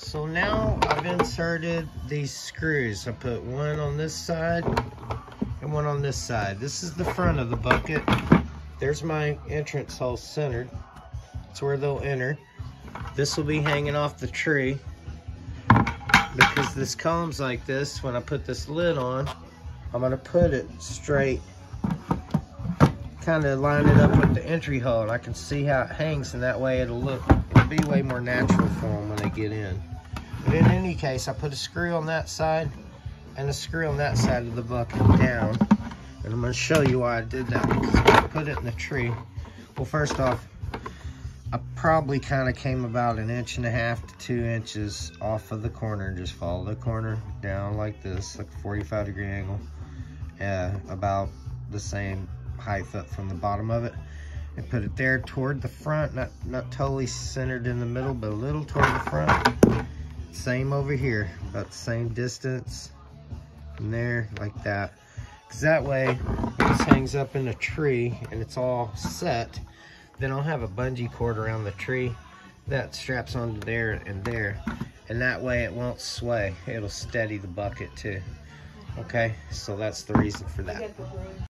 So now I've inserted these screws. I put one on this side and one on this side. This is the front of the bucket. There's my entrance hole centered. It's where they'll enter. This will be hanging off the tree because this comes like this. When I put this lid on, I'm gonna put it straight, kind of line it up with the entry hole and I can see how it hangs and that way it'll look, it'll be way more natural for them when they get in. But in any case, I put a screw on that side and a screw on that side of the bucket down. And I'm gonna show you why I did that I put it in the tree. Well, first off, I probably kind of came about an inch and a half to two inches off of the corner and just follow the corner down like this, like a 45 degree angle. Uh, about the same height up from the bottom of it. And put it there toward the front, not, not totally centered in the middle, but a little toward the front. Same over here, about the same distance. And there, like that. Because that way, this hangs up in a tree and it's all set then I'll have a bungee cord around the tree that straps onto there and there. And that way it won't sway. It'll steady the bucket too. Okay, so that's the reason for that.